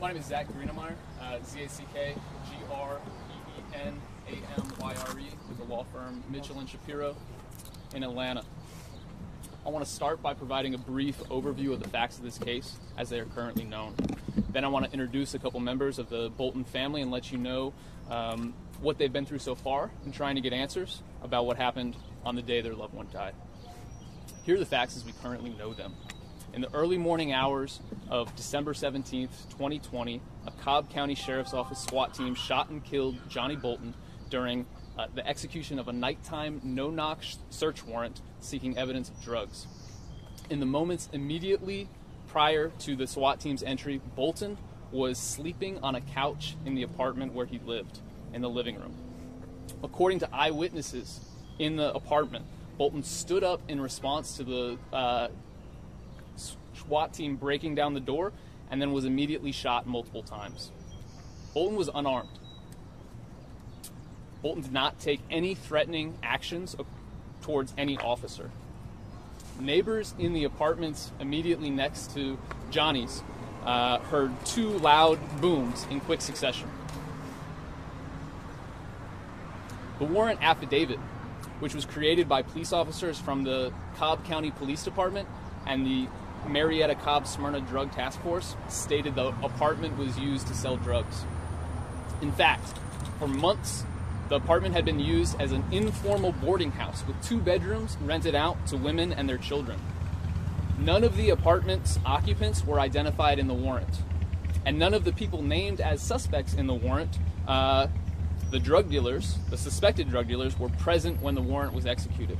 My name is Zack Greenamyre, uh, Z-A-C-K, G-R-E-E-N-A-M-Y-R-E, with the law firm Mitchell and Shapiro in Atlanta. I want to start by providing a brief overview of the facts of this case as they are currently known. Then I want to introduce a couple members of the Bolton family and let you know um, what they've been through so far in trying to get answers about what happened on the day their loved one died. Here are the facts as we currently know them. In the early morning hours of December 17th, 2020, a Cobb County Sheriff's Office SWAT team shot and killed Johnny Bolton during uh, the execution of a nighttime no knock search warrant seeking evidence of drugs. In the moments immediately prior to the SWAT team's entry, Bolton was sleeping on a couch in the apartment where he lived, in the living room. According to eyewitnesses in the apartment, Bolton stood up in response to the uh, SWAT team breaking down the door and then was immediately shot multiple times. Bolton was unarmed. Bolton did not take any threatening actions towards any officer. Neighbors in the apartments immediately next to Johnny's uh, heard two loud booms in quick succession. The warrant affidavit, which was created by police officers from the Cobb County Police Department and the Marietta Cobb Smyrna Drug Task Force stated the apartment was used to sell drugs. In fact, for months, the apartment had been used as an informal boarding house with two bedrooms rented out to women and their children. None of the apartment's occupants were identified in the warrant, and none of the people named as suspects in the warrant, uh, the drug dealers, the suspected drug dealers, were present when the warrant was executed.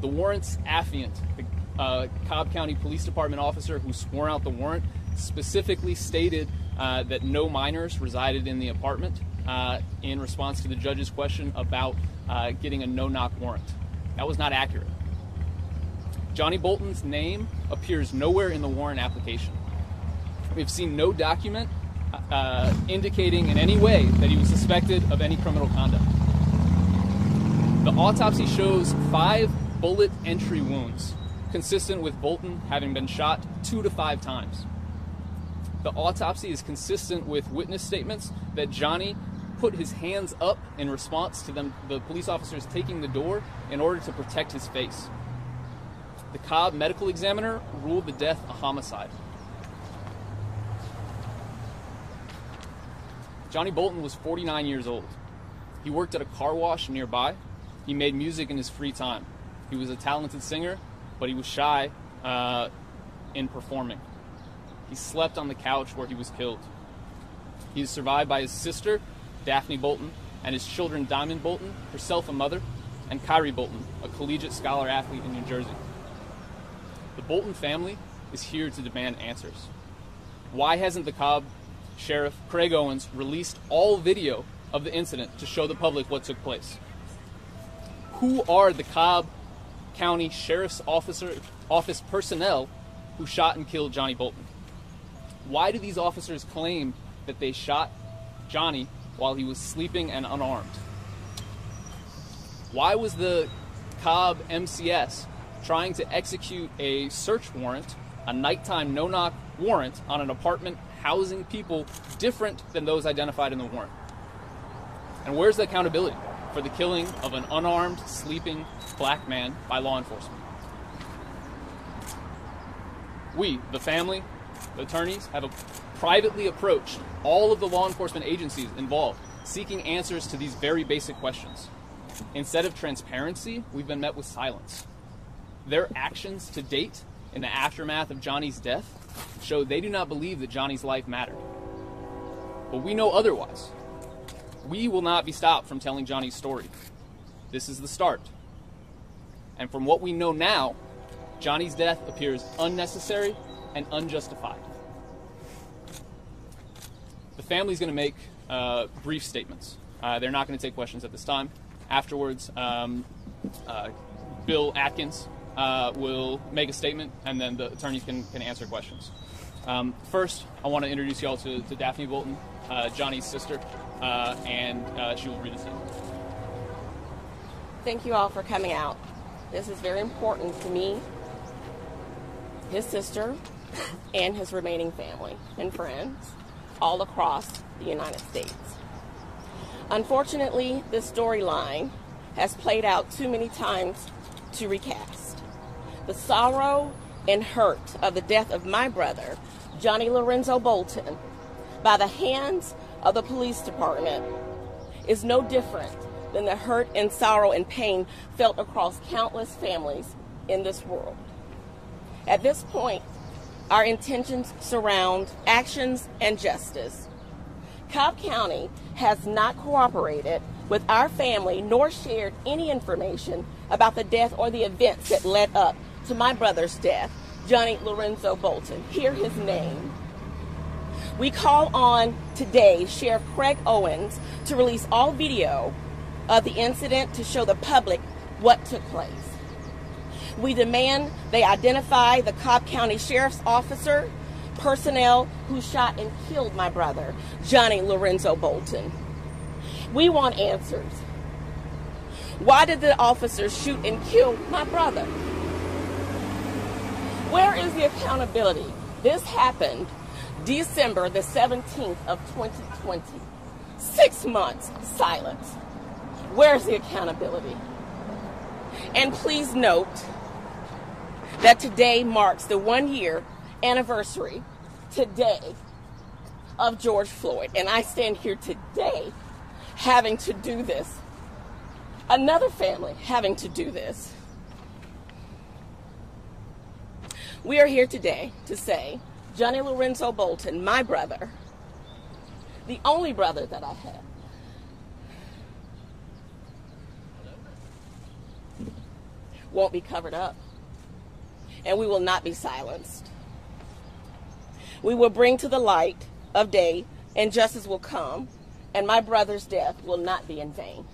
The warrant's affiant, the uh, Cobb County Police Department officer who swore out the warrant specifically stated uh, that no minors resided in the apartment uh, in response to the judge's question about uh, getting a no knock warrant. That was not accurate. Johnny Bolton's name appears nowhere in the warrant application. We've seen no document uh, indicating in any way that he was suspected of any criminal conduct. The autopsy shows five bullet entry wounds consistent with Bolton having been shot two to five times. The autopsy is consistent with witness statements that Johnny put his hands up in response to them, the police officers taking the door in order to protect his face. The Cobb medical examiner ruled the death a homicide. Johnny Bolton was 49 years old. He worked at a car wash nearby. He made music in his free time. He was a talented singer but he was shy uh, in performing. He slept on the couch where he was killed. He is survived by his sister, Daphne Bolton, and his children, Diamond Bolton, herself a mother, and Kyrie Bolton, a collegiate scholar athlete in New Jersey. The Bolton family is here to demand answers. Why hasn't the Cobb Sheriff Craig Owens released all video of the incident to show the public what took place? Who are the Cobb County Sheriff's Officer, Office personnel who shot and killed Johnny Bolton. Why do these officers claim that they shot Johnny while he was sleeping and unarmed? Why was the Cobb MCS trying to execute a search warrant, a nighttime no knock warrant, on an apartment housing people different than those identified in the warrant? And where's the accountability? for the killing of an unarmed, sleeping black man by law enforcement. We, the family, the attorneys, have privately approached all of the law enforcement agencies involved, seeking answers to these very basic questions. Instead of transparency, we've been met with silence. Their actions to date in the aftermath of Johnny's death show they do not believe that Johnny's life mattered. But we know otherwise. We will not be stopped from telling Johnny's story. This is the start. And from what we know now, Johnny's death appears unnecessary and unjustified. The family's going to make uh, brief statements. Uh, they're not going to take questions at this time. Afterwards, um, uh, Bill Atkins uh, will make a statement, and then the attorneys can, can answer questions. Um, first, I want to introduce you all to, to Daphne Bolton, uh, Johnny's sister uh, and she will read us statement. Thank you all for coming out. This is very important to me, his sister, and his remaining family and friends all across the United States. Unfortunately, this storyline has played out too many times to recast. The sorrow and hurt of the death of my brother, Johnny Lorenzo Bolton, by the hands of the police department is no different than the hurt and sorrow and pain felt across countless families in this world. At this point, our intentions surround actions and justice. Cobb County has not cooperated with our family nor shared any information about the death or the events that led up to my brother's death, Johnny Lorenzo Bolton. Hear his name. We call on today Sheriff Craig Owens to release all video of the incident to show the public what took place. We demand they identify the Cobb County Sheriff's Officer, personnel who shot and killed my brother, Johnny Lorenzo Bolton. We want answers. Why did the officers shoot and kill my brother? Where is the accountability? This happened December the 17th of 2020. Six months silence. Where's the accountability? And please note that today marks the one year anniversary today of George Floyd. And I stand here today having to do this. Another family having to do this. We are here today to say Johnny Lorenzo Bolton, my brother, the only brother that I had, won't be covered up. And we will not be silenced. We will bring to the light of day, and justice will come, and my brother's death will not be in vain.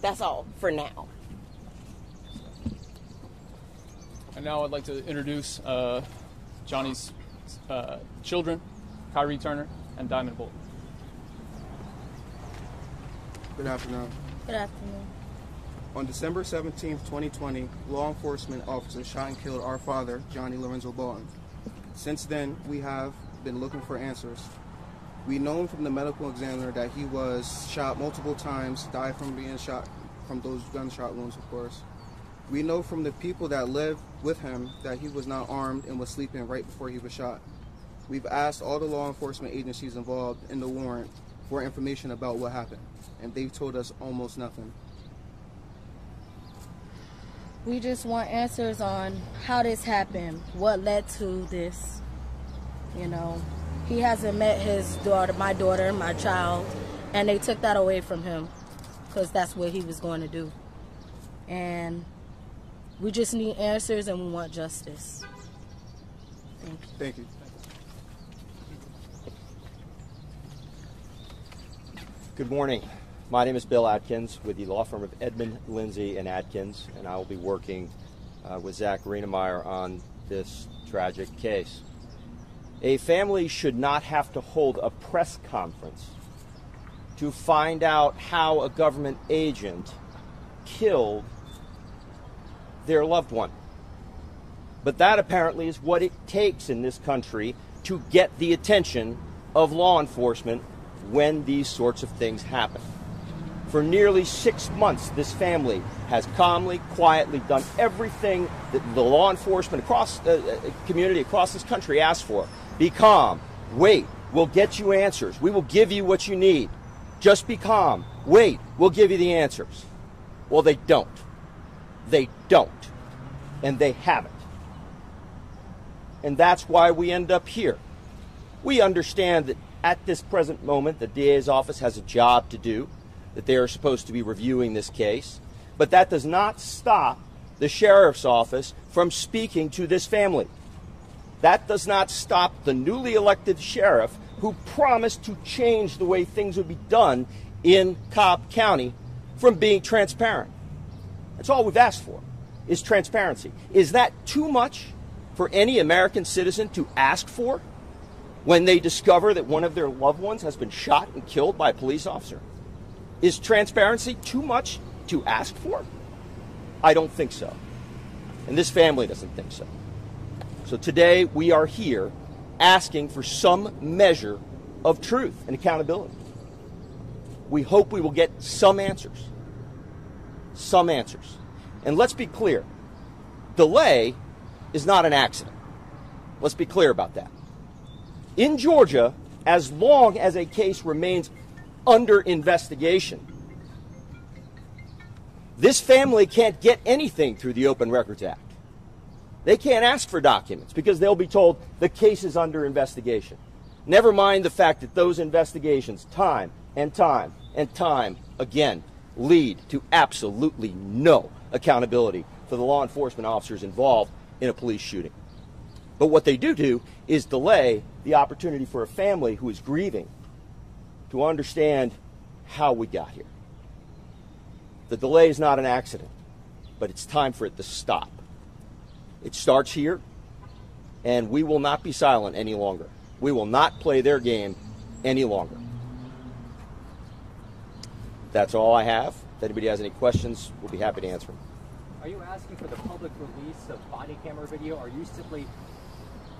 That's all for now. And now I'd like to introduce uh, Johnny's uh, children, Kyrie Turner and Diamond Bolton. Good afternoon. Good afternoon. On December 17, 2020, law enforcement officers shot and killed our father, Johnny Lorenzo Bolton. Since then, we have been looking for answers. We know from the medical examiner that he was shot multiple times, died from being shot from those gunshot wounds, of course. We know from the people that lived with him that he was not armed and was sleeping right before he was shot. We've asked all the law enforcement agencies involved in the warrant for information about what happened, and they've told us almost nothing. We just want answers on how this happened, what led to this. You know, he hasn't met his daughter, my daughter, my child, and they took that away from him because that's what he was going to do. And we just need answers and we want justice. Thank you. Thank you. Good morning. My name is Bill Atkins with the law firm of Edmond, Lindsay, and Atkins, and I will be working uh, with Zack Greenamyre on this tragic case. A family should not have to hold a press conference to find out how a government agent killed their loved one. But that apparently is what it takes in this country to get the attention of law enforcement when these sorts of things happen. For nearly six months, this family has calmly, quietly done everything that the law enforcement across the uh, community across this country asked for. Be calm. Wait. We'll get you answers. We will give you what you need. Just be calm. Wait. We'll give you the answers. Well, they don't. They don't. And they haven't. And that's why we end up here. We understand that at this present moment, the DA's office has a job to do, that they are supposed to be reviewing this case. But that does not stop the sheriff's office from speaking to this family. That does not stop the newly elected sheriff who promised to change the way things would be done in Cobb County from being transparent. That's all we've asked for is transparency. Is that too much for any American citizen to ask for when they discover that one of their loved ones has been shot and killed by a police officer? Is transparency too much to ask for? I don't think so. And this family doesn't think so. So today we are here asking for some measure of truth and accountability. We hope we will get some answers. Some answers. And let's be clear delay is not an accident. Let's be clear about that. In Georgia, as long as a case remains under investigation, this family can't get anything through the Open Records Act. They can't ask for documents because they'll be told the case is under investigation. Never mind the fact that those investigations, time and time and time again, lead to absolutely no accountability for the law enforcement officers involved in a police shooting. But what they do do is delay the opportunity for a family who is grieving to understand how we got here. The delay is not an accident, but it's time for it to stop. It starts here, and we will not be silent any longer. We will not play their game any longer. That's all I have. If anybody has any questions, we'll be happy to answer them. Are you asking for the public release of body camera video? Are you simply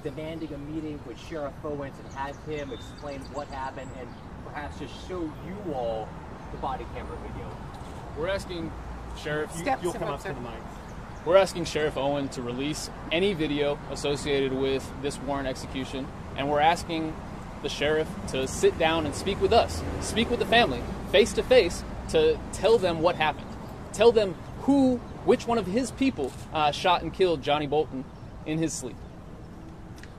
demanding a meeting with Sheriff Owens and have him explain what happened and perhaps just show you all the body camera video? We're asking Sheriff. Step, You'll come up to the mic. We're asking Sheriff Owen to release any video associated with this warrant execution, and we're asking the sheriff to sit down and speak with us, speak with the family, face to face, to tell them what happened, tell them who, which one of his people uh, shot and killed Johnny Bolton in his sleep.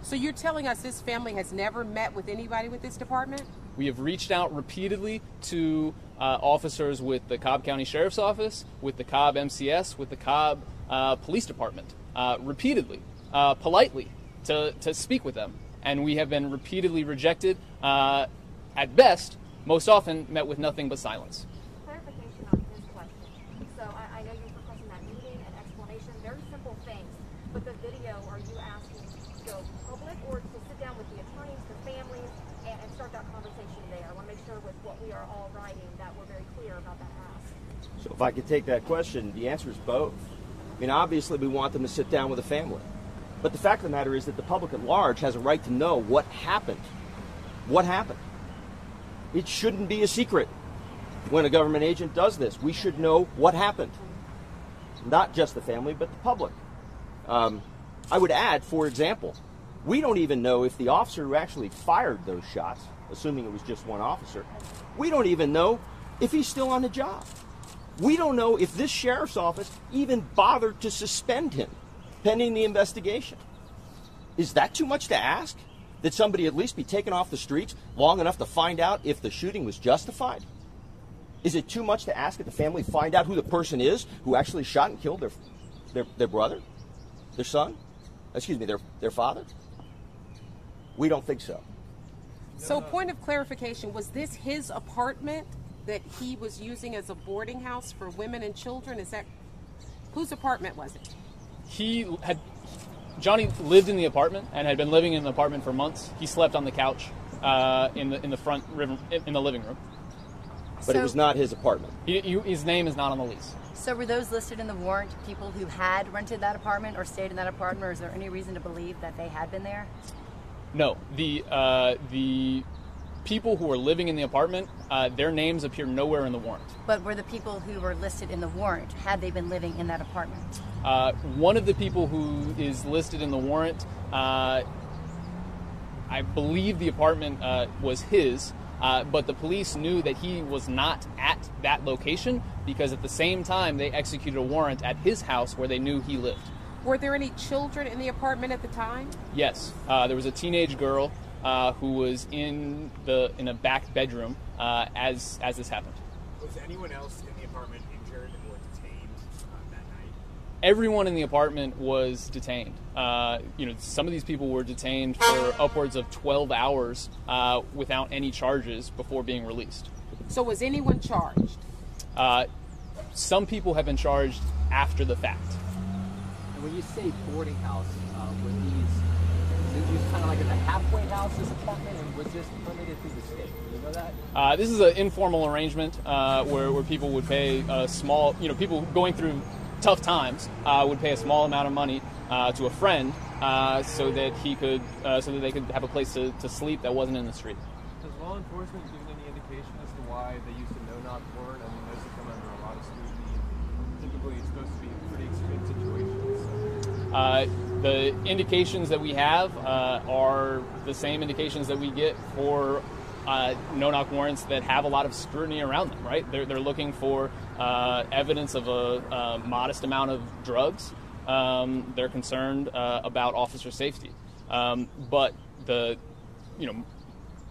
So you're telling us this family has never met with anybody with this department? We have reached out repeatedly to uh, officers with the Cobb County Sheriff's Office, with the Cobb MCS, with the Cobb uh, Police Department, uh, repeatedly, uh, politely, to, to speak with them. And we have been repeatedly rejected, uh, at best, most often met with nothing but silence. Clarification on his question. So I, I know you're requesting that meeting and explanation, very simple things. But the video, are you asking to go public or to sit down with the attorneys, the families, and, and start that conversation there? I want to make sure with what we are all writing that we're very clear about that ask. So if I could take that question, the answer is both. I mean, obviously, we want them to sit down with the family. But the fact of the matter is that the public at large has a right to know what happened. What happened? It shouldn't be a secret when a government agent does this. We should know what happened. Not just the family, but the public. Um, I would add, for example, we don't even know if the officer who actually fired those shots, assuming it was just one officer, we don't even know if he's still on the job. We don't know if this sheriff's office even bothered to suspend him pending the investigation. Is that too much to ask? That somebody at least be taken off the streets long enough to find out if the shooting was justified? Is it too much to ask that the family find out who the person is who actually shot and killed their, their, their brother, their son, excuse me, their, their father? We don't think so. So, point of clarification was this his apartment that he was using as a boarding house for women and children? Is that whose apartment was it? He had Johnny lived in the apartment and had been living in the apartment for months. He slept on the couch uh, in the in the front river, in the living room. But it was not his apartment. He, he, his name is not on the lease. So were those listed in the warrant people who had rented that apartment or stayed in that apartment, or is there any reason to believe that they had been there? No, the uh, the people who were living in the apartment, uh, their names appear nowhere in the warrant. But were the people who were listed in the warrant, had they been living in that apartment? Uh, one of the people who is listed in the warrant, uh, I believe the apartment uh, was his, uh, but the police knew that he was not at that location because at the same time they executed a warrant at his house where they knew he lived. Were there any children in the apartment at the time? Yes, uh, there was a teenage girl uh, who was in the in a back bedroom uh, as as this happened. Was anyone else in the apartment injured or detained uh, that night? everyone in the apartment was detained. Uh, you know, some of these people were detained for upwards of 12 hours uh, without any charges before being released. So, was anyone charged? Uh, some people have been charged after the fact. And when you say boarding house, uh, were these, is it used kind of like as a halfway house, this apartment, and was this permitted through the state? Do you know that? Uh, this is an informal arrangement uh, where, where people would pay a small, you know, people going through tough times uh, would pay a small amount of money uh, to a friend uh, so that he could, uh, so that they could have a place to, to sleep that wasn't in the street. Has law enforcement given any indication as to why they used a no-knock warrant? I mean, those have come under a lot of scrutiny. Typically, it's supposed to be pretty extreme situations. So. Uh, the indications that we have uh, are the same indications that we get for uh, no-knock warrants that have a lot of scrutiny around them. Right? They're, they're looking for uh, evidence of a, a modest amount of drugs. Um, they're concerned uh, about officer safety. Um, but the you know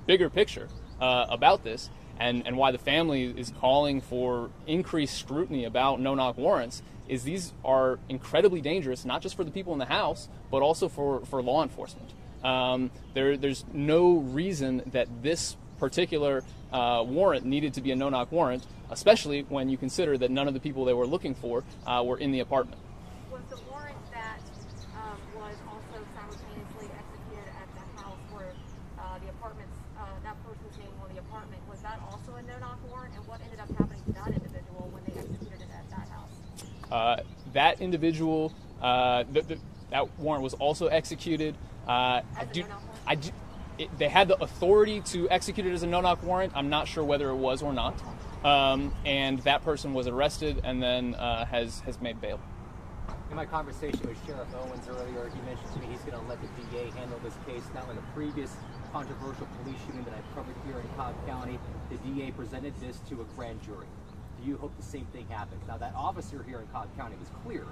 bigger picture uh, about this and, and why the family is calling for increased scrutiny about no knock warrants is these are incredibly dangerous, not just for the people in the house, but also for, for law enforcement. Um, there, there's no reason that this particular uh, warrant needed to be a no knock warrant, especially when you consider that none of the people they were looking for uh, were in the apartment. Was the warrant that um, was also simultaneously executed at the house where uh, the apartments, uh, that person's name on the apartment, was that also a no-knock warrant? And what ended up happening to that individual when they executed it at that house? Uh, that individual, uh, th- th- that warrant was also executed. Uh, I do, I do, it, they had the authority to execute it as a no-knock warrant. I'm not sure whether it was or not. Um, and that person was arrested and then uh, has has made bail. In my conversation with Sheriff Owens earlier, he mentioned to me he's going to let the DA handle this case. Now, in the previous controversial police shooting that I've covered here in Cobb County, the DA presented this to a grand jury. You hope the same thing happens? Now, that officer here in Cobb County was cleared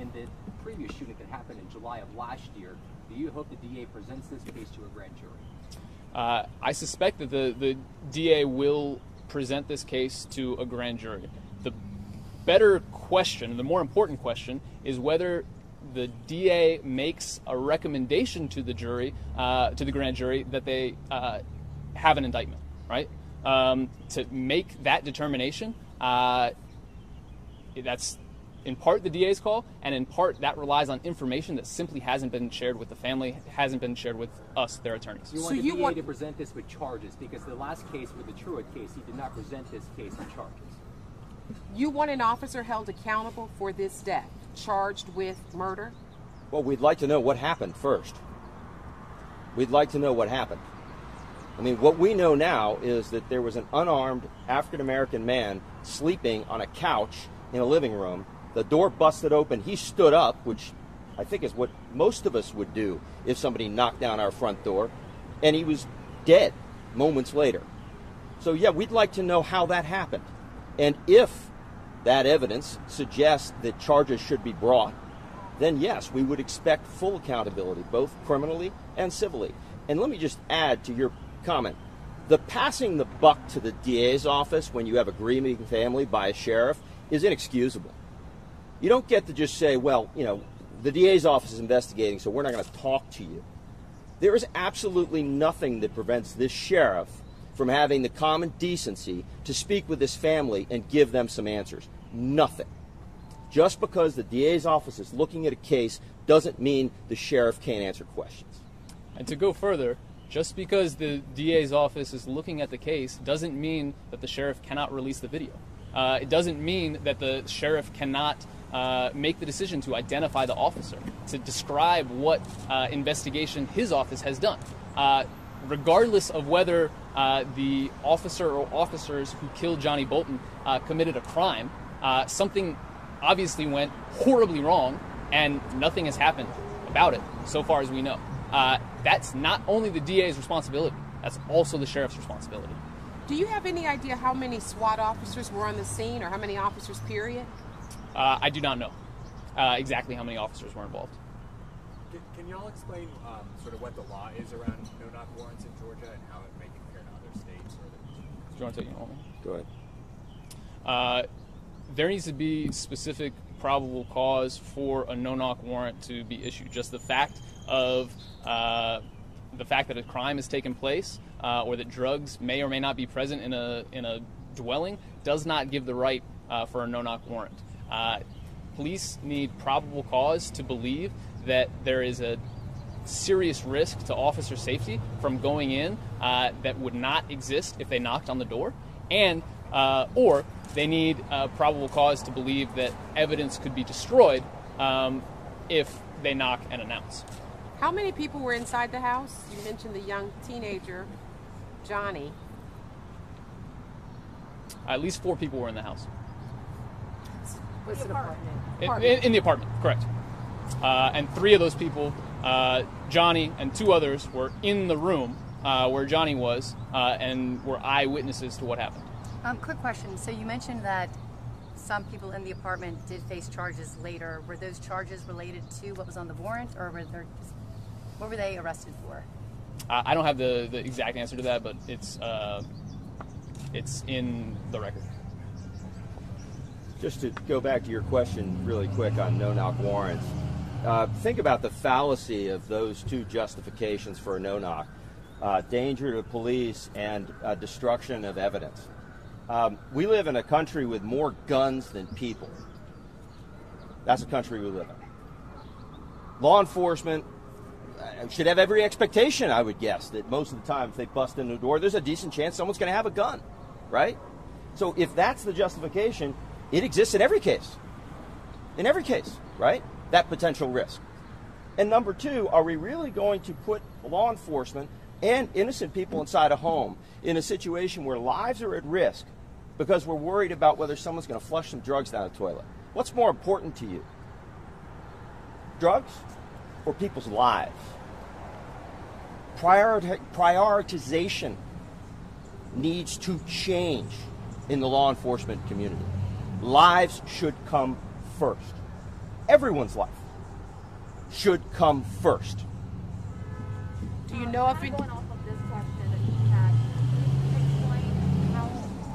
in the previous shooting that happened in July of last year. Do you hope the DA presents this case to a grand jury? Uh, I suspect that the, the DA will present this case to a grand jury. The better question, the more important question, is whether the DA makes a recommendation to the jury, uh, to the grand jury, that they uh, have an indictment, right? Um, to make that determination, uh, that's in part the DA's call, and in part that relies on information that simply hasn't been shared with the family, hasn't been shared with us, their attorneys. You want the DA to present this with charges because the last case with the Truitt case, he did not present this case with charges. You want an officer held accountable for this death, charged with murder? Well, we'd like to know what happened first. We'd like to know what happened. I mean, what we know now is that there was an unarmed African American man sleeping on a couch in a living room. The door busted open. He stood up, which I think is what most of us would do if somebody knocked down our front door, and he was dead moments later. So, yeah, we'd like to know how that happened. And if that evidence suggests that charges should be brought, then yes, we would expect full accountability, both criminally and civilly. And let me just add to your comment the passing the buck to the DA's office when you have a grieving family by a sheriff is inexcusable. You don't get to just say, well, you know, the DA's office is investigating, so we're not going to talk to you. There is absolutely nothing that prevents this sheriff from having the common decency to speak with this family and give them some answers. Nothing. Just because the DA's office is looking at a case doesn't mean the sheriff can't answer questions. And to go further, just because the DA's office is looking at the case doesn't mean that the sheriff cannot release the video. Uh, it doesn't mean that the sheriff cannot uh, make the decision to identify the officer, to describe what uh, investigation his office has done. Uh, regardless of whether uh, the officer or officers who killed Johnny Bolton uh, committed a crime, something obviously went horribly wrong, and nothing has happened about it so far as we know. That's not only the DA's responsibility, that's also the sheriff's responsibility. Do you have any idea how many SWAT officers were on the scene or how many officers, period? Uh, I do not know uh, exactly how many officers were involved. Can, can y'all explain um, sort of what the law is around no-knock warrants in Georgia and how it may compare to other states? Or the... Do you want to take it home? Go ahead. Uh, there needs to be specific probable cause for a no-knock warrant to be issued. Just the fact of uh, the fact that a crime has taken place uh, or that drugs may or may not be present in a in a dwelling does not give the right uh, for a no-knock warrant. Uh, police need probable cause to believe that there is a serious risk to officer safety from going in uh, that would not exist if they knocked on the door, and uh, or they need probable cause to believe that evidence could be destroyed um, if they knock and announce. How many people were inside the house? You mentioned the young teenager, Johnny. At least four people were in the house. What's an apartment? In, in, in the apartment, correct. Uh, and three of those people, uh, Johnny and two others, were in the room uh, where Johnny was uh, and were eyewitnesses to what happened. Um, quick question. So you mentioned that some people in the apartment did face charges later. Were those charges related to what was on the warrant, or were there just, what were they arrested for? Uh, I don't have the, the exact answer to that, but it's uh, it's in the record. Just to go back to your question really quick on no-knock warrants, uh, think about the fallacy of those two justifications for a no-knock: uh, danger to police and uh, destruction of evidence. Um, we live in a country with more guns than people. That's the country we live in. Law enforcement uh, should have every expectation, I would guess, that most of the time if they bust in the door, there's a decent chance someone's going to have a gun, right? So if that's the justification, it exists in every case. In every case, right? That potential risk. And number two, are we really going to put law enforcement and innocent people inside a home in a situation where lives are at risk because we're worried about whether someone's going to flush some drugs down the toilet? What's more important to you? Drugs or people's lives? Priorita- prioritization needs to change in the law enforcement community. Lives should come first. Everyone's life should come first. Do you know if it, Going off of this question that you had, can you explain how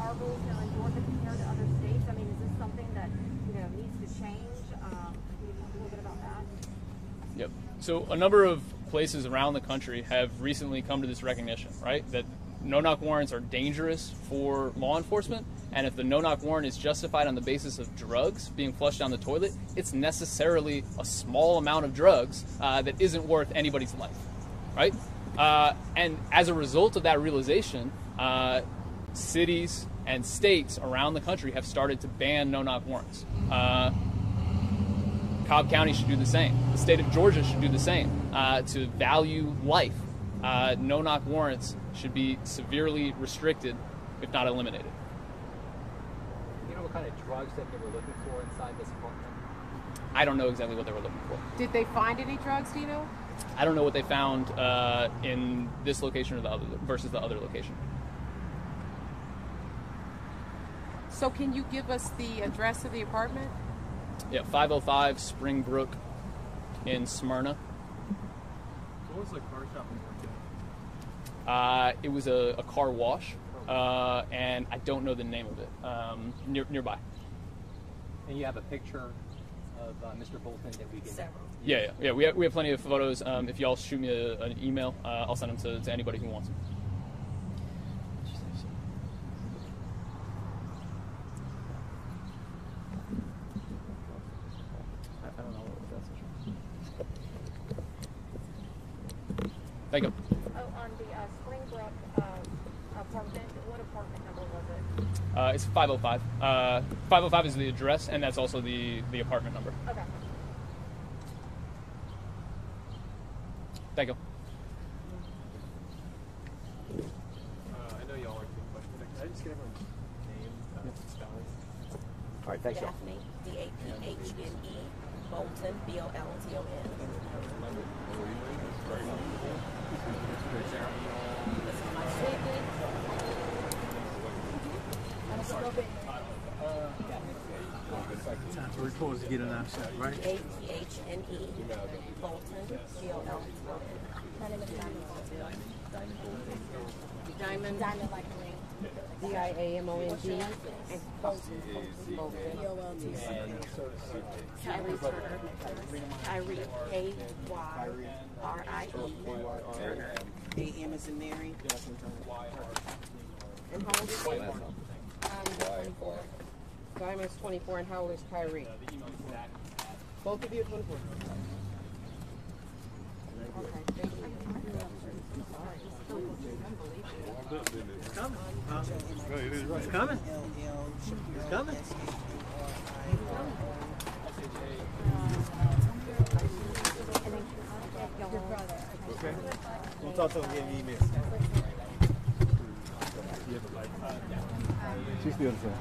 our rules now in Georgia compare to other states? I mean, is this something that, you know, needs to change? Um, can you talk a little bit about that? Yep. So a number of places around the country have recently come to this recognition, right? That no-knock warrants are dangerous for law enforcement, and if the no-knock warrant is justified on the basis of drugs being flushed down the toilet, it's necessarily a small amount of drugs uh, that isn't worth anybody's life, right? Uh, and as a result of that realization, uh, cities and states around the country have started to ban no-knock warrants. Cobb County should do the same. The state of Georgia should do the same uh, to value life. Uh, no knock warrants should be severely restricted, if not eliminated. You know what kind of drugs that they were looking for inside this apartment? I don't know exactly what they were looking for. did they find any drugs, do you know? I don't know what they found uh, in this location or the other versus the other location. So can you give us the address of the apartment? Yeah, 505 Springbrook in Smyrna. What was the car shop in Uh, it was a, a car wash, uh, and I don't know the name of it. Um, near, nearby. And you have a picture of uh, Mr. Bolton that we can. Yeah, yeah, yeah. We have, we have plenty of photos. Um, if y'all shoot me a, an email, uh, I'll send them to, to anybody who wants them. I, I don't know what that's. Thank you. Oh, on the uh, Springbrook uh, apartment, what apartment number was it? Uh, it's 505. Uh, 505 is the address, and that's also the, the apartment number. Okay. Thank you. Uh, I know y'all are taking questions. Can I just get everyone's name, uh, spelling? All right, thanks, y'all. Daphne, D A P H N E, Bolton, we're supposed to get an offset, right? D A P H N E, Bolton, B O L T O N. My name is Diamond Bolton. Diamond. Diamond like a ring. D I A M O N D. And Bolton. B-O-L-T. Kyrie Turner. Kyrie, K Y R I E. Turner. A M is in Mary. And how old is um, he? Diamond's 24, and how old is Kyrie? Both of you are 24. Okay, thank you. It's coming. It's coming. Your brother. Okay. We'll talk to him via email. She's the other side.